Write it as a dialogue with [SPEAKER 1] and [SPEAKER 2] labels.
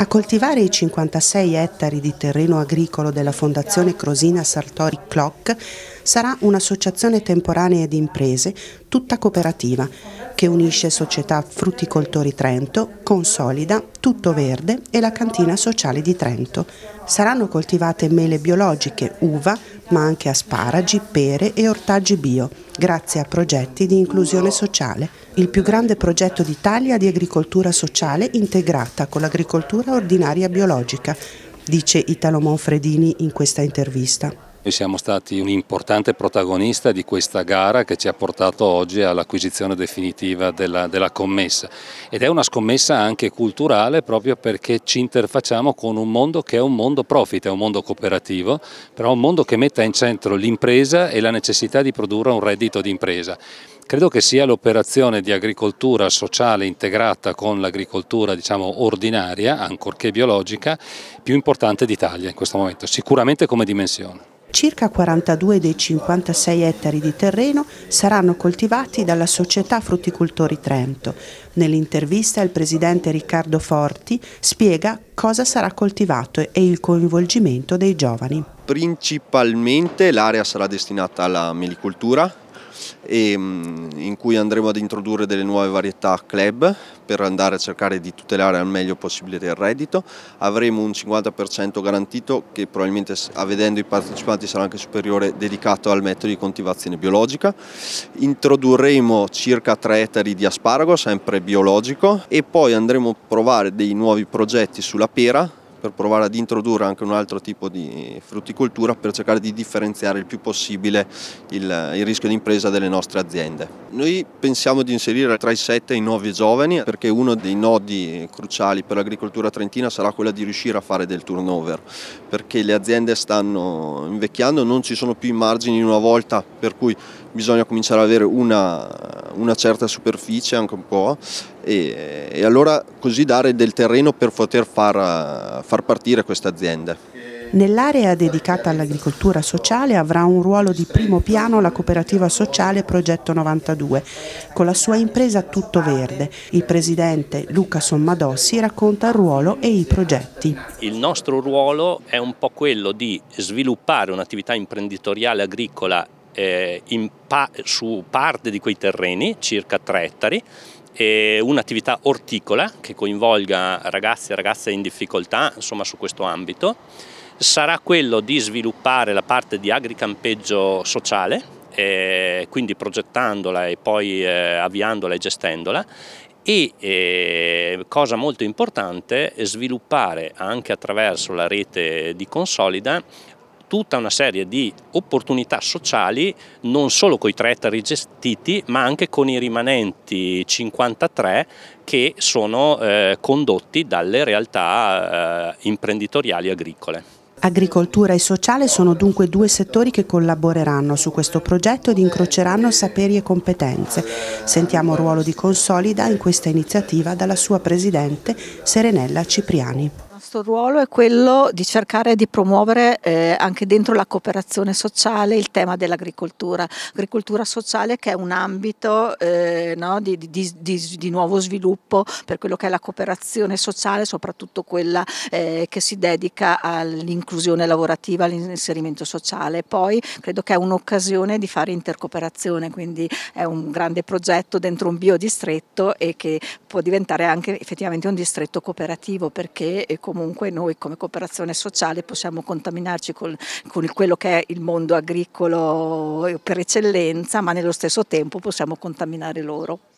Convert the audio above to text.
[SPEAKER 1] A coltivare i 56 ettari di terreno agricolo della Fondazione Crosina Sartori Clock sarà un'associazione temporanea di imprese, tutta cooperativa, che unisce Società Frutticoltori Trento, Consolida, Tutto Verde e la Cantina Sociale di Trento. Saranno coltivate mele biologiche, uva, ma anche asparagi, pere e ortaggi bio, grazie a progetti di inclusione sociale. Il più grande progetto d'Italia di agricoltura sociale integrata con l'agricoltura ordinaria biologica, dice Italo Monfredini in questa intervista.
[SPEAKER 2] Noi siamo stati un importante protagonista di questa gara che ci ha portato oggi all'acquisizione definitiva della, della, commessa ed è una scommessa anche culturale proprio perché ci interfacciamo con un mondo che è un mondo profit, è un mondo cooperativo, però un mondo che metta in centro l'impresa e la necessità di produrre un reddito di impresa. Credo che sia l'operazione di agricoltura sociale integrata con l'agricoltura diciamo, ordinaria, ancorché biologica, più importante d'Italia in questo momento, sicuramente come dimensione.
[SPEAKER 1] Circa 42 dei 56 ettari di terreno saranno coltivati dalla società Frutticoltori Trento. Nell'intervista il presidente Riccardo Forti spiega cosa sarà coltivato e il coinvolgimento dei giovani.
[SPEAKER 3] Principalmente l'area sarà destinata alla melicoltura, e, mm, in cui andremo ad introdurre delle nuove varietà club per andare a cercare di tutelare al meglio possibile il reddito. Avremo un 50% garantito che probabilmente vedendo i partecipanti sarà anche superiore dedicato al metodo di coltivazione biologica. Introdurremo circa 3 ettari di asparago, sempre biologico, e poi andremo a provare dei nuovi progetti sulla pera per provare ad introdurre anche un altro tipo di frutticoltura per cercare di differenziare il più possibile il, il rischio impresa delle nostre aziende. Noi pensiamo di inserire tra i 7 e i 9 giovani perché uno dei nodi cruciali per l'agricoltura trentina sarà quella di riuscire a fare del turnover perché le aziende stanno invecchiando, non ci sono più i margini una volta per cui bisogna cominciare ad avere una, una certa superficie anche un po' e, e, allora così dare del terreno per poter far, far partire queste aziende.
[SPEAKER 1] Nell'area dedicata all'agricoltura sociale avrà un ruolo di primo piano la cooperativa sociale Progetto 92, con la sua impresa Tutto Verde. Il presidente Luca Sommadossi racconta il ruolo e i progetti.
[SPEAKER 4] Il nostro ruolo è un po' quello di sviluppare un'attività imprenditoriale agricola eh, pa su parte di quei terreni, circa 3 ettari, un'attività orticola che coinvolga ragazzi e ragazze in difficoltà insomma, su questo ambito, sarà quello di sviluppare la parte di agricampeggio sociale, eh, quindi progettandola e poi eh, avviandola e gestendola. E eh, cosa molto importante sviluppare anche attraverso la rete di Consolida tutta una serie di opportunità sociali non solo con i tre ettari gestiti ma anche con i rimanenti 53 che sono eh, condotti dalle realtà eh, imprenditoriali agricole.
[SPEAKER 1] Agricoltura e sociale sono dunque due settori che collaboreranno su questo progetto ed incroceranno saperi e competenze. Sentiamo il ruolo di Consolida in questa iniziativa dalla sua presidente Serenella Cipriani
[SPEAKER 5] nostro ruolo è quello di cercare di promuovere eh, anche dentro la cooperazione sociale il tema dell'agricoltura, agricoltura sociale che è un ambito eh, no, di, di, di, di, nuovo sviluppo per quello che è la cooperazione sociale, soprattutto quella eh, che si dedica all'inclusione lavorativa, all'inserimento sociale. Poi credo che è un'occasione di fare intercooperazione, quindi è un grande progetto dentro un biodistretto e che può diventare anche effettivamente un distretto cooperativo perché comunque comunque noi come cooperazione sociale possiamo contaminarci con, con quello che è il mondo agricolo per eccellenza, ma nello stesso tempo possiamo contaminare loro.